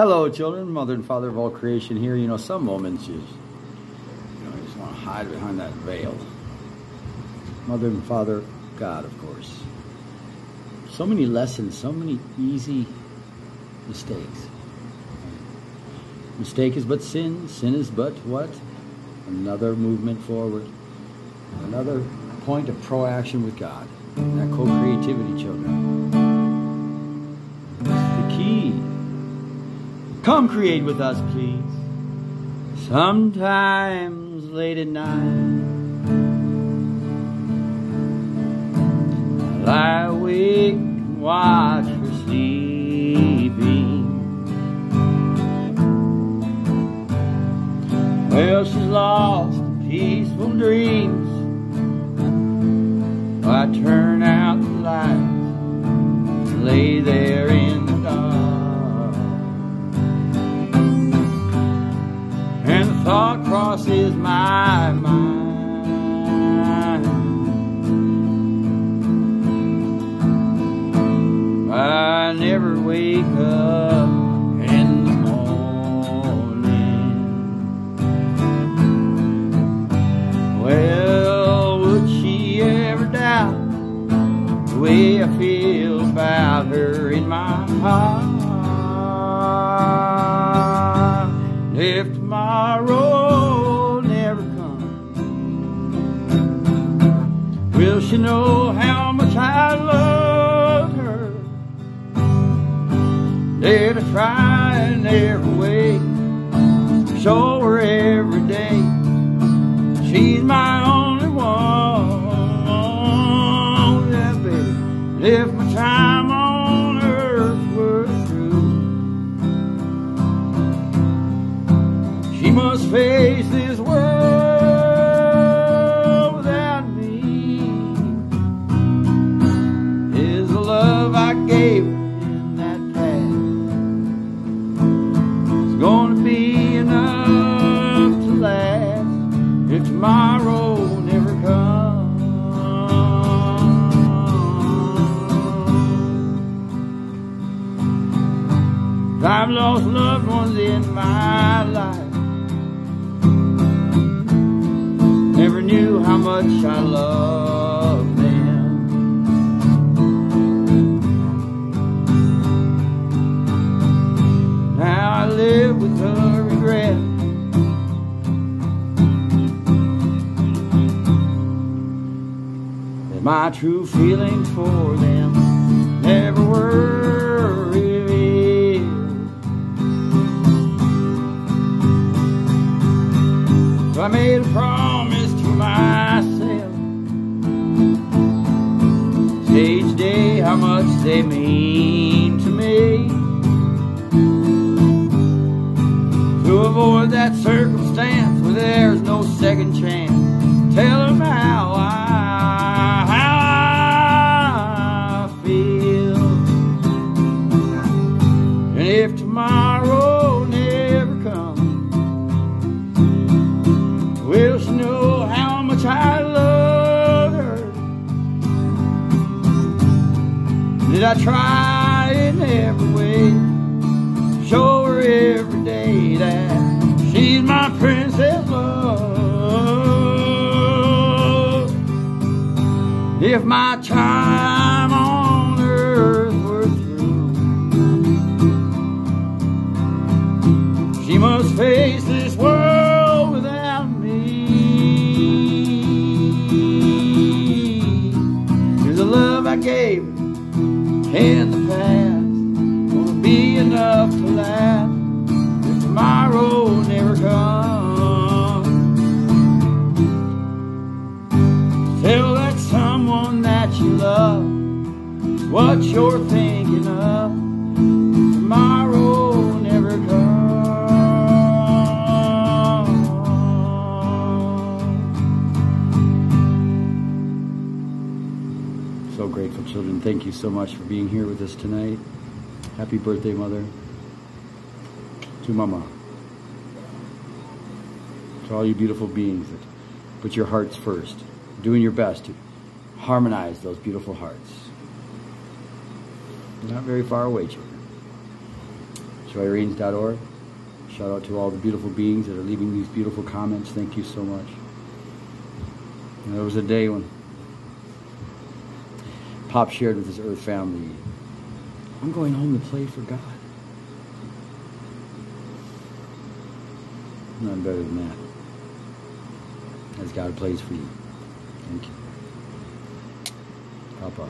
Hello, children, mother and father of all creation here. You know, some moments you, you know, you just want to hide behind that veil. Mother and father, God, of course. So many lessons, so many easy mistakes. Mistake is but sin. Sin is but what? Another movement forward. Another point of proaction with God. That co-creativity, children. Come create with us, please. Sometimes late at night. I lie awake and watch her sleeping. Well, she's lost peaceful dreams. I turn crosses my mind. I never wake up in the morning. Well, would she ever doubt the way I feel about her in my heart? If tomorrow she know how much I love her? I try in every way? Show her every day. She's my only one, yeah, baby. If my time on earth were through, she must face this world lost loved ones in my life. Never knew how much I loved them. Now I live with the regret. That my true feelings for them never were I made a promise to myself. Each day how much they mean I try in every way? Show her every day that she's my princess love. If my time on earth were through, she must face this world without me. Cause the love I gave in the past won't be enough to last if tomorrow never comes. Tell that someone that you love what you're thinking of. Grateful, children. Thank you so much for being here with us tonight. Happy birthday, Mother. To Mama. To all you beautiful beings that put your hearts first, doing your best to harmonize those beautiful hearts. Not very far away, children. joyrains.org. Shout out to all the beautiful beings that are leaving these beautiful comments. Thank you so much. And there was a day when Pop shared with his Earth family, I'm going home to play for God. None better than that. As God plays for you. Thank you. Papa.